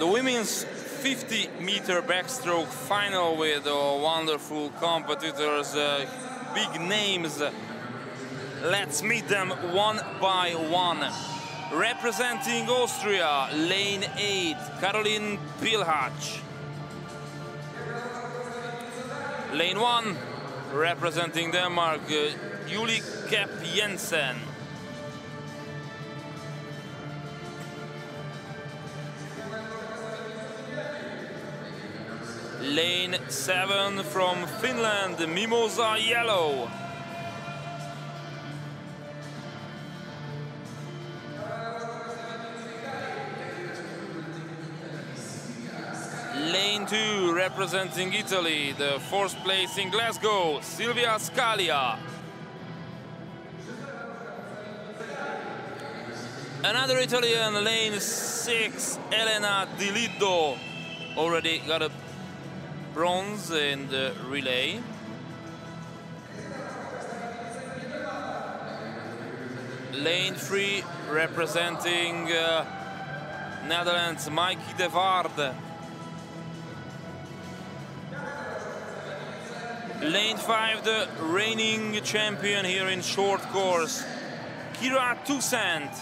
the women's 50 meter backstroke final with wonderful competitors, uh, big names. Let's meet them one by one. Representing Austria, lane 8, Caroline Pilhatsch. Lane 1, representing Denmark, uh, Julie Kepp Jensen. Lane 7 from Finland, Mimosa Jallow. Lane 2 representing Italy, the fourth place in Glasgow, Silvia Scalia. Another Italian, lane 6, Elena Di Liddo, already got a bronze in the relay. Lane 3 representing uh, Netherlands, Maaike de Waard. Lane 5, the reigning champion here in short course, Kira Toussaint.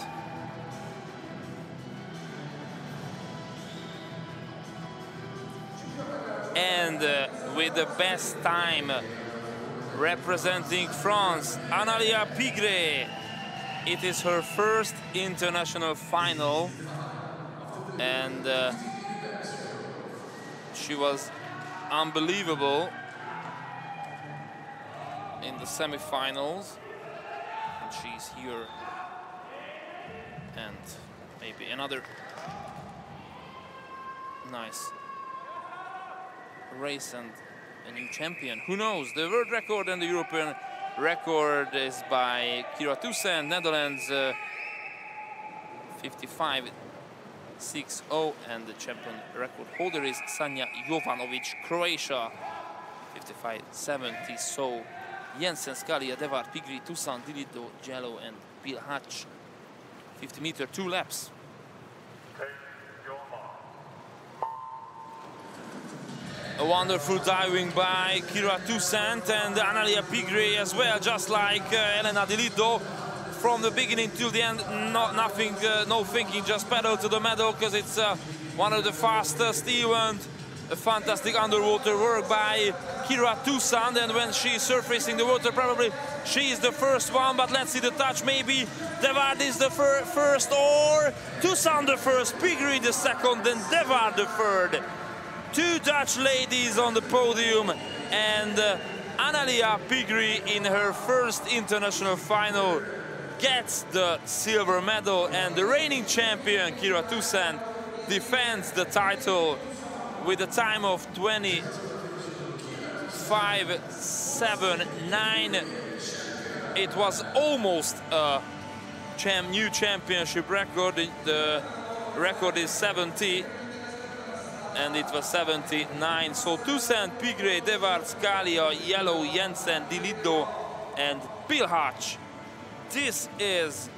Uh, with the best time representing France, Analia Pigrée. It is her first international final and uh, she was unbelievable in the semifinals. And she's here. And maybe another nice race and a new champion. Who knows? The world record and the European record is by Kira Toussaint, Netherlands, uh, 55 6-0 and the champion record holder is Sanja Jovanovic, Croatia, 55-70. So Jensen, Scalia, De Waard, Pigrée, Toussaint, Di Liddo, Jallow and Pilhatsch. 50 meter, two laps. A wonderful diving by Kira Toussaint and Analia Pigrée as well, just like uh, Elena Di Liddo. From the beginning till the end, not nothing, uh, no thinking, just pedal to the medal because it's uh, one of the fastest event. A fantastic underwater work by Kira Toussaint and when she's surfacing the water probably she is the first one but let's see the touch maybe De Waard is the fir first or Toussaint the first, Pigrée the second and De Waard the third two Dutch ladies on the podium and uh, Analia Pigrée in her first international final gets the silver medal and the reigning champion Kira Toussaint defends the title with a time of 25.7.9. It was almost a cham new championship record. The record is 70 and it was 79. So Toussaint, Pigrée, De Waard, Scalia, Jallow, Jensen, Di Liddo and Pilhatsch. This is